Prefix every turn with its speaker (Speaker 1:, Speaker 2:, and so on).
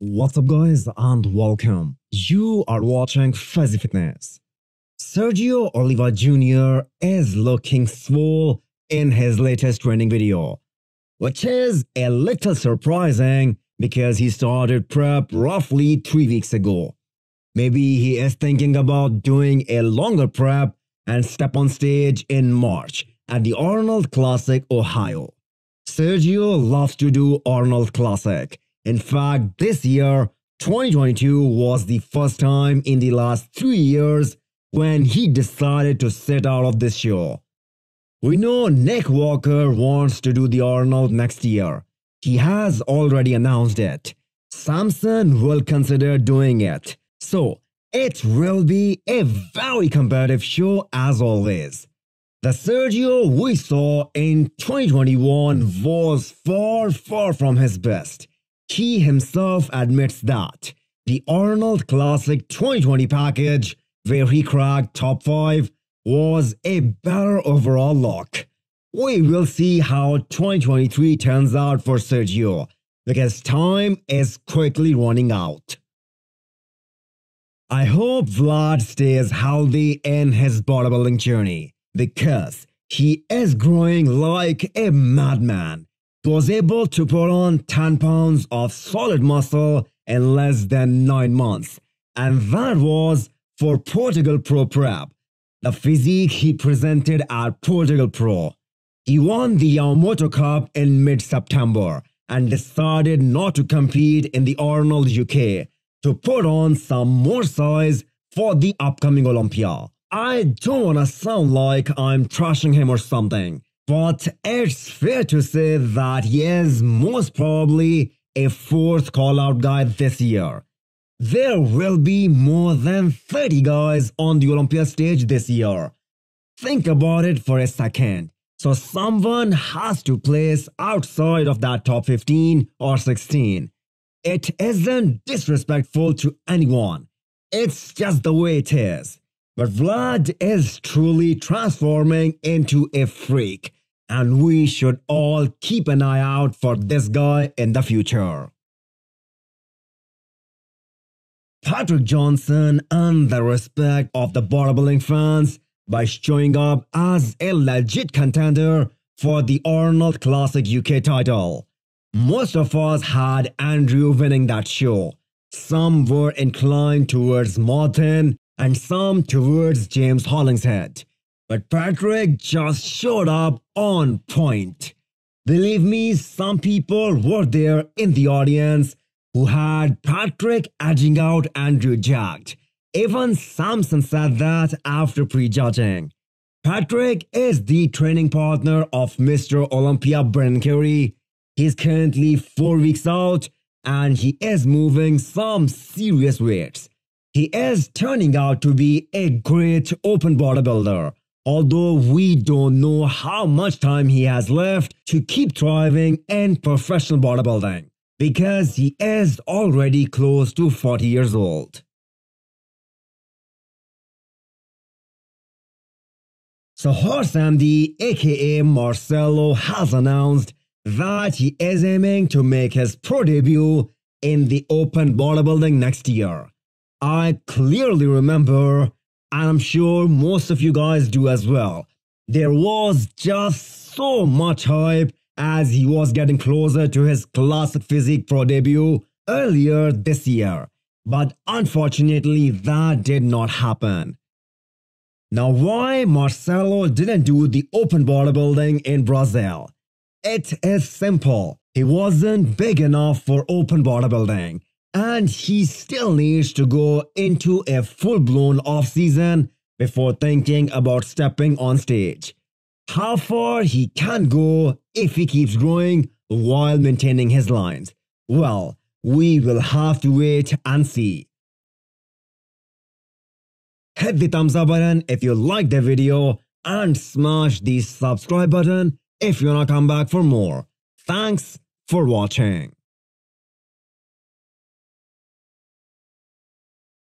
Speaker 1: What's up guys and welcome. You are watching Fazi Fitness. Sergio Oliva Jr. is looking swole in his latest training video, which is a little surprising because he started prep roughly 3 weeks ago. Maybe he is thinking about doing a longer prep and step on stage in March at the Arnold Classic Ohio. Sergio loves to do Arnold Classic in fact, this year, 2022 was the first time in the last three years when he decided to sit out of this show. We know Nick Walker wants to do the Arnold next year. He has already announced it. Samson will consider doing it. So, it will be a very competitive show as always. The Sergio we saw in 2021 was far, far from his best. He himself admits that the Arnold Classic 2020 package, where he cracked top 5, was a better overall look. We will see how 2023 turns out for Sergio, because time is quickly running out. I hope Vlad stays healthy in his bodybuilding journey, because he is growing like a madman was able to put on 10 pounds of solid muscle in less than 9 months. And that was for Portugal Pro Prep, the physique he presented at Portugal Pro. He won the Yamamoto Cup in mid-September and decided not to compete in the Arnold UK to put on some more size for the upcoming Olympia. I don't want to sound like I'm trashing him or something, but it's fair to say that he is most probably a fourth call-out guy this year. There will be more than 30 guys on the Olympia stage this year. Think about it for a second. So someone has to place outside of that top 15 or 16. It isn't disrespectful to anyone. It's just the way it is. But Vlad is truly transforming into a freak and we should all keep an eye out for this guy in the future. Patrick Johnson earned the respect of the bodybuilding fans by showing up as a legit contender for the Arnold Classic UK title. Most of us had Andrew winning that show. Some were inclined towards Martin and some towards James Hollingshead. But Patrick just showed up on point. Believe me, some people were there in the audience who had Patrick edging out Andrew Jacked. Even Samson said that after prejudging. Patrick is the training partner of Mr. Olympia Brandon Curry. He's currently four weeks out and he is moving some serious weights. He is turning out to be a great open bodybuilder although we don't know how much time he has left to keep thriving in professional bodybuilding because he is already close to 40 years old. So Horse MD aka Marcelo has announced that he is aiming to make his pro debut in the open bodybuilding next year. I clearly remember and I'm sure most of you guys do as well. There was just so much hype as he was getting closer to his classic physique pro debut earlier this year. But unfortunately, that did not happen. Now, why Marcelo didn't do the open bodybuilding in Brazil? It is simple. He wasn't big enough for open bodybuilding and he still needs to go into a full-blown off-season before thinking about stepping on stage. How far he can go if he keeps growing while maintaining his lines? Well, we will have to wait and see. Hit the thumbs up button if you liked the video and smash the subscribe button if you wanna come back for more. Thanks for watching.